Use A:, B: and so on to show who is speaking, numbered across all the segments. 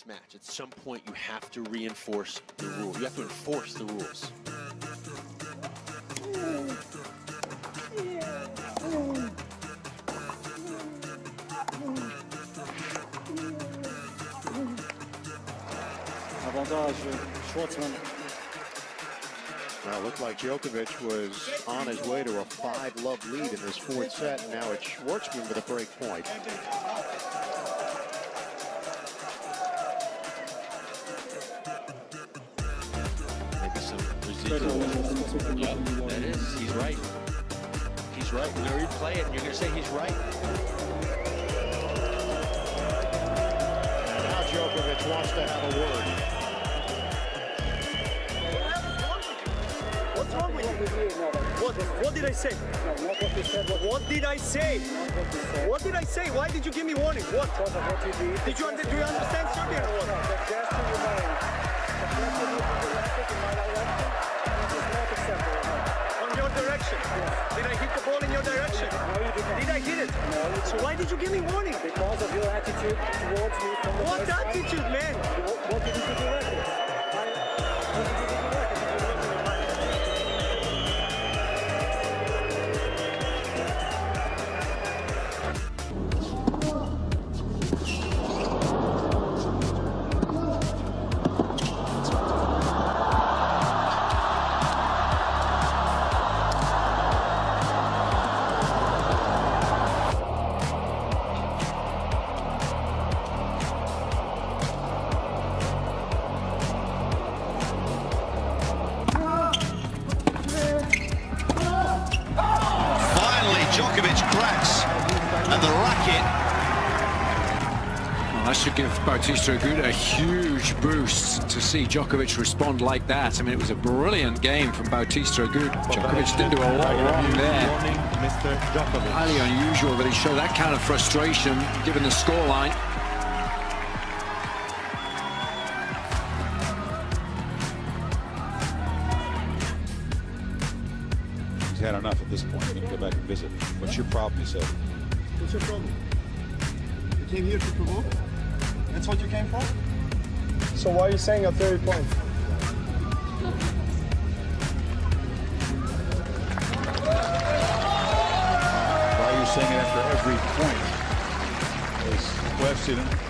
A: this match. At some point, you have to reinforce the rules. You have to enforce the rules.
B: Avantage Schwartzman.
C: Now it looked like Djokovic was on his way to a five-love lead in this fourth set. Now it's Schwartzman with a break point.
A: Yep, that is. He's right. He's right. When you replay it, you're going to say he's right.
C: Now Djokovic wants to have a word.
D: What's wrong with you? What, what did I say?
B: What
D: did I say?
B: what
D: did I say? Why did you give me warning? What?
B: Did.
D: You, do you understand Serbian or what?
B: Direction.
D: Did I hit the ball in your direction?
B: No, you did not.
D: Did I hit it?
B: No, you
D: So why did you give me warning?
B: Because of your attitude towards me from the
D: What
B: first time.
D: attitude, man?
B: What, what did you do?
E: Give Bautista Agut a huge boost to see Djokovic respond like that. I mean, it was a brilliant game from Bautista Agut. Djokovic didn't do a lot wrong there. Highly unusual that he showed that kind of frustration given the scoreline.
F: He's had enough at this point. He's going to go back and visit. What's your problem, he said.
G: What's your problem? You came here to provoke? That's what you came for? So why are you saying a 30 point?
F: Why are you saying it after every point? Is the question.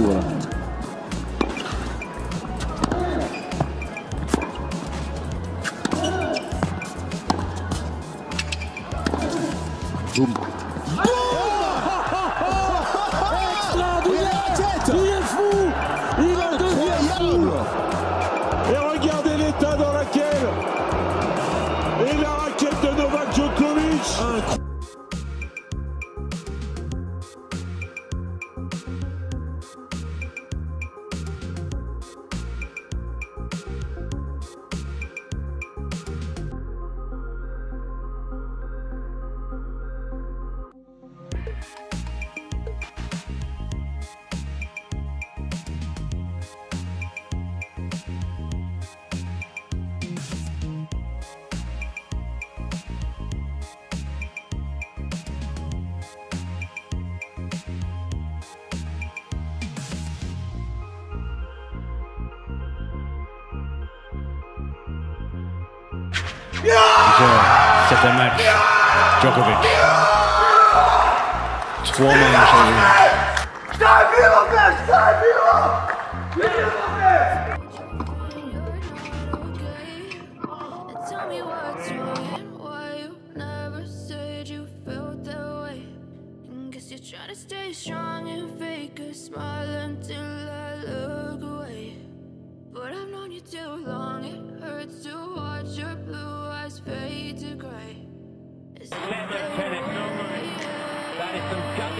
H: 우와. 룸. Way. And guess you're trying to stay strong and fake a smile until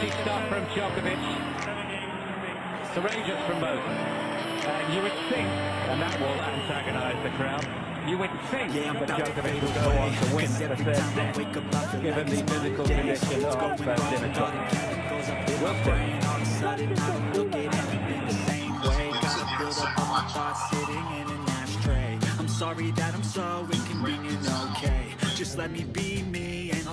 I: gutsy stuff from Djokovic. Courageous from both. And you would think, and that will antagonise the crowd, you would think that Djokovic will go on to win the set, given the physical condition of uh, Dimitrov. We'll.
J: I'm sorry that I'm so inconvenient, okay Just let me be me